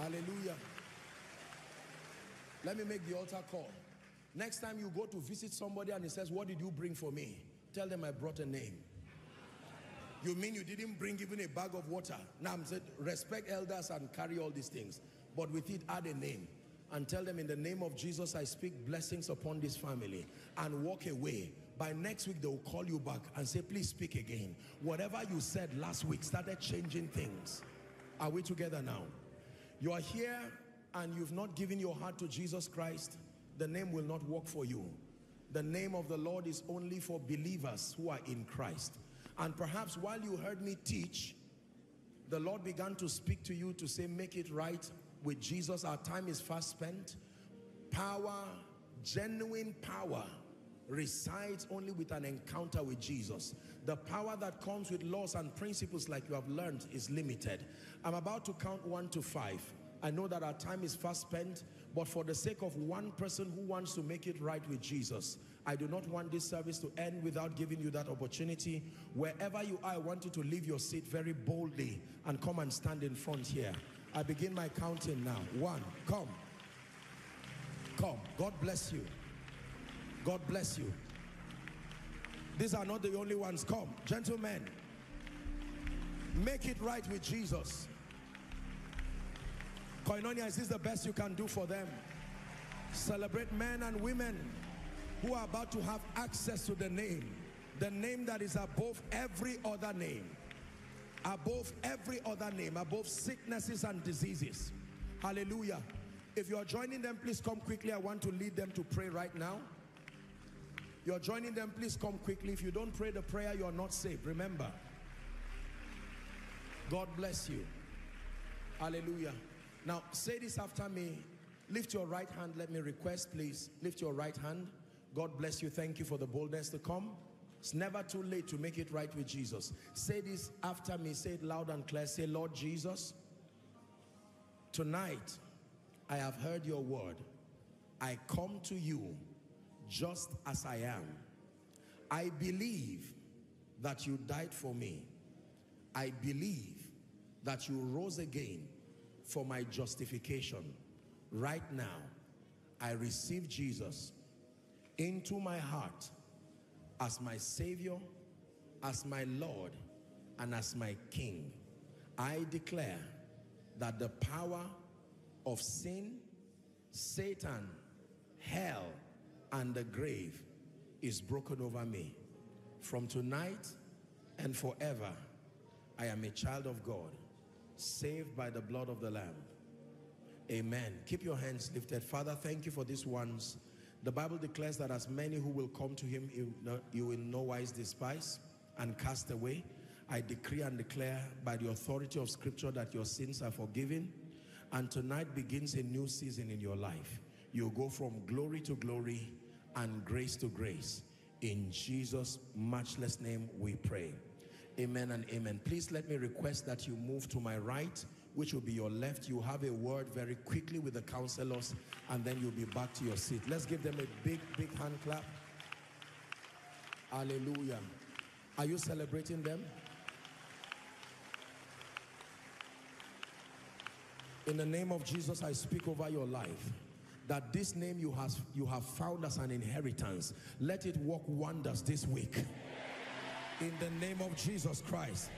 Hallelujah. Let me make the altar call. Next time you go to visit somebody and he says, what did you bring for me? Tell them I brought a name. You mean you didn't bring even a bag of water? Now I'm respect elders and carry all these things. But with it, add a name. And tell them in the name of Jesus, I speak blessings upon this family. And walk away. By next week, they will call you back and say, please speak again. Whatever you said last week started changing things. Are we together now? You are here and you've not given your heart to Jesus Christ. The name will not work for you. The name of the Lord is only for believers who are in Christ. And perhaps while you heard me teach, the Lord began to speak to you to say, make it right with Jesus. Our time is fast spent. Power, genuine power resides only with an encounter with Jesus. The power that comes with laws and principles like you have learned is limited. I'm about to count one to five. I know that our time is fast spent, but for the sake of one person who wants to make it right with Jesus, I do not want this service to end without giving you that opportunity. Wherever you are, I want you to leave your seat very boldly and come and stand in front here. I begin my counting now. One, come. Come. God bless you. God bless you. These are not the only ones. Come. Gentlemen, make it right with Jesus. Koinonia, is this the best you can do for them? Celebrate men and women who are about to have access to the name. The name that is above every other name. Above every other name. Above sicknesses and diseases. Hallelujah. If you are joining them, please come quickly. I want to lead them to pray right now. You're joining them, please come quickly. If you don't pray the prayer, you're not saved. Remember. God bless you. Hallelujah. Now, say this after me. Lift your right hand. Let me request, please. Lift your right hand. God bless you. Thank you for the boldness to come. It's never too late to make it right with Jesus. Say this after me. Say it loud and clear. Say, Lord Jesus, tonight I have heard your word. I come to you just as I am. I believe that you died for me. I believe that you rose again for my justification. Right now, I receive Jesus into my heart as my Savior, as my Lord, and as my King. I declare that the power of sin, Satan, hell, and the grave is broken over me. From tonight and forever, I am a child of God saved by the blood of the Lamb. Amen. Keep your hands lifted. Father, thank you for these ones. The Bible declares that as many who will come to him, you will no wise despise and cast away. I decree and declare by the authority of scripture that your sins are forgiven. And tonight begins a new season in your life. You go from glory to glory and grace to grace. In Jesus' matchless name we pray. Amen and amen. Please let me request that you move to my right, which will be your left. You have a word very quickly with the counselors, and then you'll be back to your seat. Let's give them a big, big hand clap. Hallelujah. Are you celebrating them? In the name of Jesus, I speak over your life that this name you, has, you have found as an inheritance, let it work wonders this week in the name of Jesus Christ.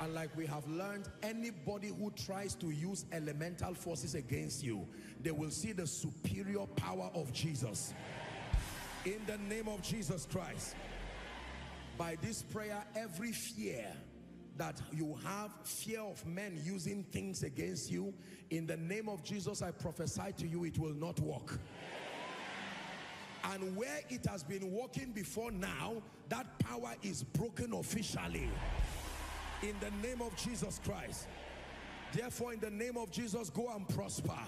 And like we have learned, anybody who tries to use elemental forces against you, they will see the superior power of Jesus. In the name of Jesus Christ. By this prayer, every fear that you have, fear of men using things against you, in the name of Jesus, I prophesy to you, it will not work. And where it has been working before now that power is broken officially. In the name of Jesus Christ. Therefore in the name of Jesus go and prosper.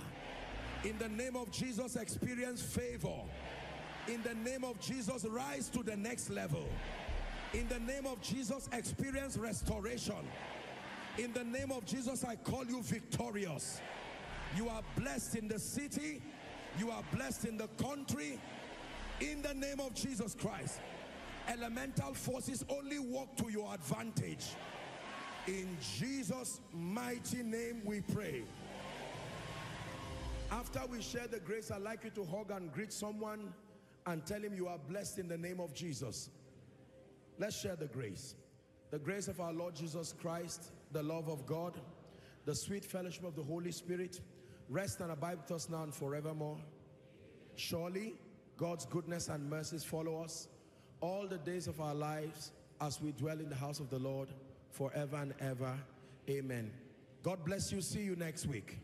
In the name of Jesus experience favor. In the name of Jesus rise to the next level in the name of Jesus experience restoration. In the name of Jesus I call you victorious. You are blessed in the city. You are blessed in the country. In the name of Jesus Christ elemental forces only work to your advantage. In Jesus mighty name we pray. After we share the grace, I'd like you to hug and greet someone and tell him you are blessed in the name of Jesus. Let's share the grace. The grace of our Lord Jesus Christ, the love of God, the sweet fellowship of the Holy Spirit, rest and abide with us now and forevermore. Surely, God's goodness and mercies follow us all the days of our lives as we dwell in the house of the Lord forever and ever. Amen. God bless you. See you next week.